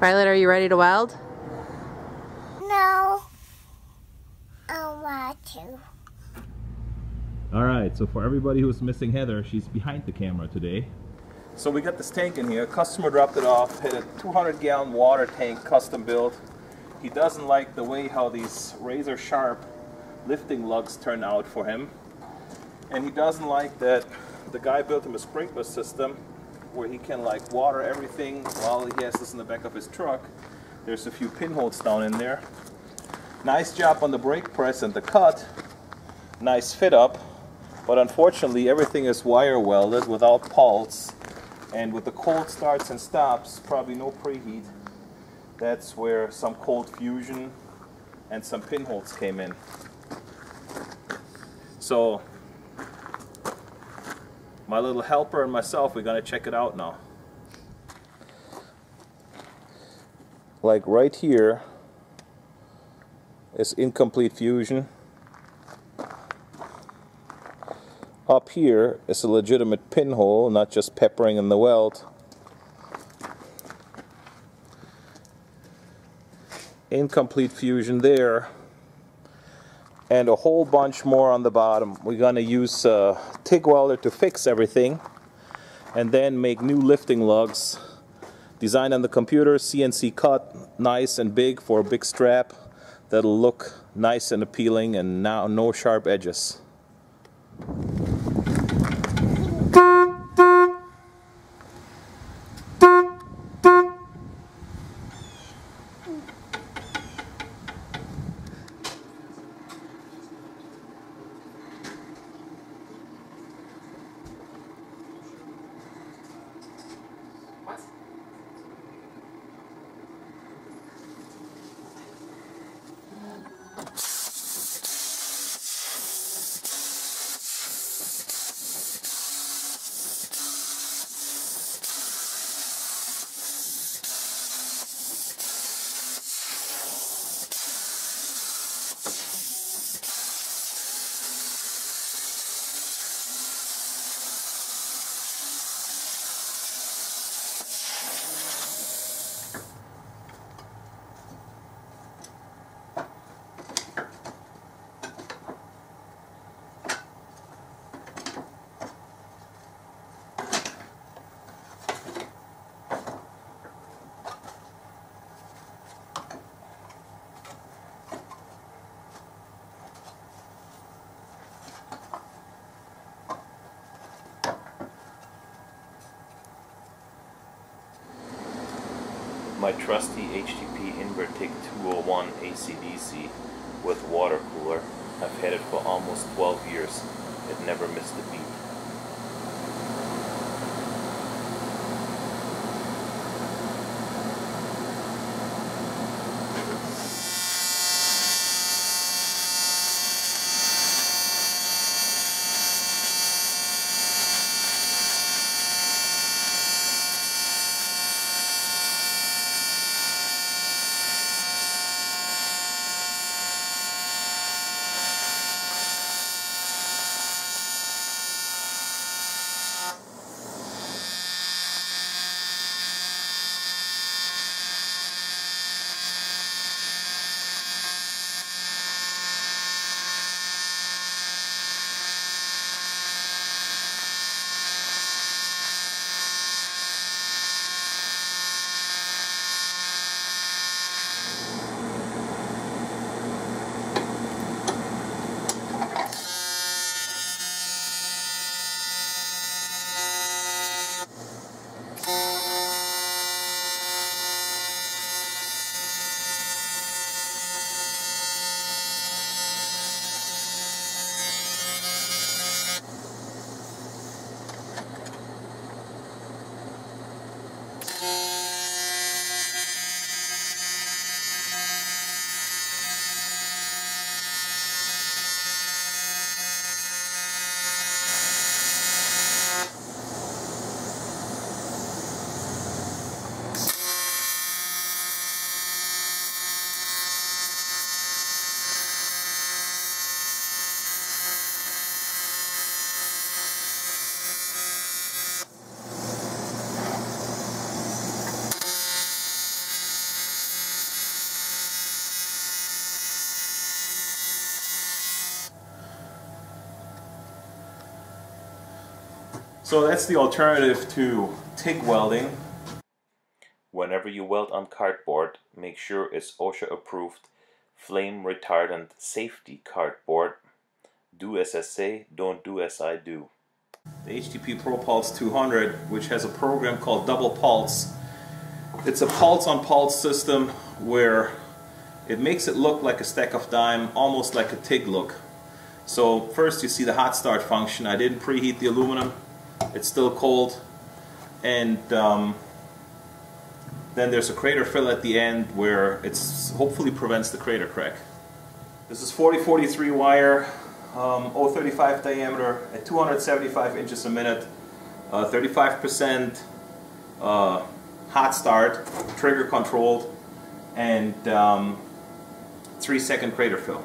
Violet, are you ready to weld? No. I want to. All right, so for everybody who's missing Heather, she's behind the camera today. So we got this tank in here. Customer dropped it off. Had a 200 gallon water tank, custom built. He doesn't like the way how these razor sharp lifting lugs turn out for him. And he doesn't like that the guy built him a sprinkler system where he can like water everything while he has this in the back of his truck. There's a few pinholes down in there. Nice job on the brake press and the cut. Nice fit up. But unfortunately everything is wire welded without pulse. And with the cold starts and stops, probably no preheat, that's where some cold fusion and some pinholes came in. So my little helper and myself, we're gonna check it out now. Like right here is incomplete fusion. Up here is a legitimate pinhole, not just peppering in the weld. Incomplete fusion there and a whole bunch more on the bottom. We're gonna use a TIG welder to fix everything and then make new lifting lugs designed on the computer, CNC cut, nice and big for a big strap that'll look nice and appealing and now no sharp edges. My trusty HTP Invertig 201 AC/DC with water cooler. I've had it for almost 12 years. It never missed a beat. So that's the alternative to TIG welding. Whenever you weld on cardboard, make sure it's OSHA approved flame retardant safety cardboard. Do as I say, don't do as I do. The HTP ProPulse 200, which has a program called Double Pulse. It's a pulse on pulse system where it makes it look like a stack of dime, almost like a TIG look. So first you see the hot start function. I didn't preheat the aluminum. It's still cold. And um, then there's a crater fill at the end where it hopefully prevents the crater crack. This is 4043 wire, um, 035 diameter at 275 inches a minute, 35% uh, uh, hot start, trigger controlled, and um, 3 second crater fill.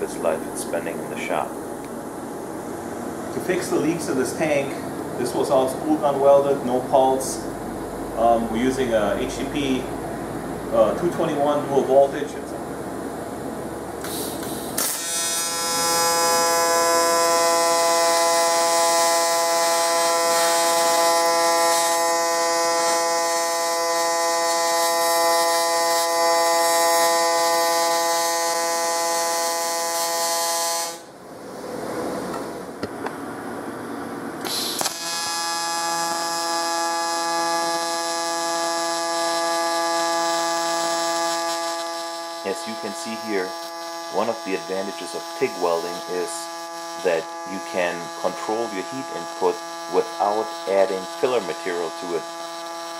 His life is spending in the shop. To fix the leaks in this tank, this was all spool gun welded, no pulse. Um, we're using a HTP uh, 221 dual voltage. As you can see here, one of the advantages of TIG welding is that you can control your heat input without adding filler material to it.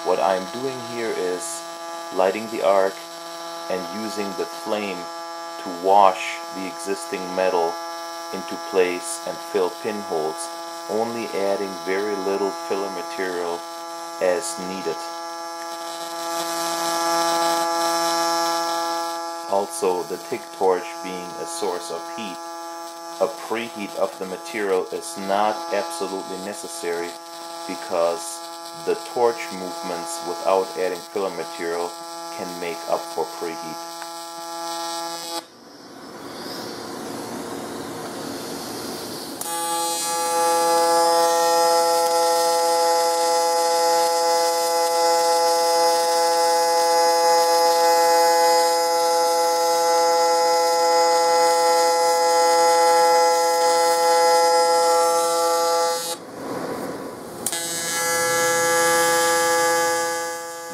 What I'm doing here is lighting the arc and using the flame to wash the existing metal into place and fill pinholes, only adding very little filler material as needed. Also, the TIG torch being a source of heat, a preheat of the material is not absolutely necessary because the torch movements without adding filler material can make up for preheat.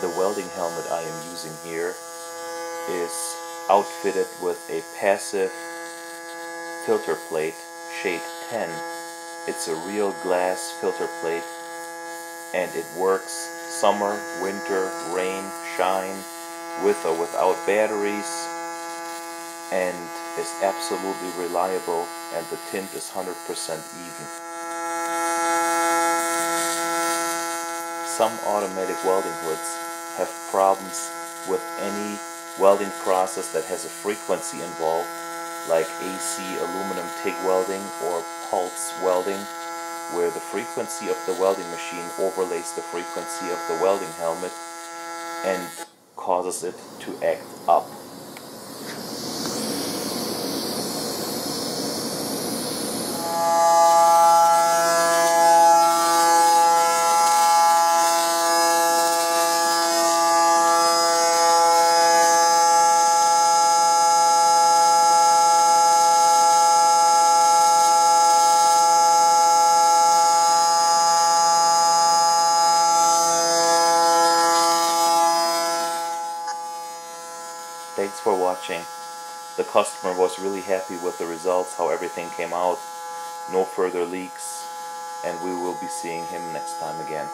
The welding helmet I am using here is outfitted with a passive filter plate shade 10. It's a real glass filter plate and it works summer, winter, rain, shine, with or without batteries and is absolutely reliable and the tint is 100% even. Some automatic welding hoods have problems with any welding process that has a frequency involved, like AC aluminum TIG welding or pulse welding, where the frequency of the welding machine overlays the frequency of the welding helmet and causes it to act up for watching. The customer was really happy with the results, how everything came out. No further leaks, and we will be seeing him next time again.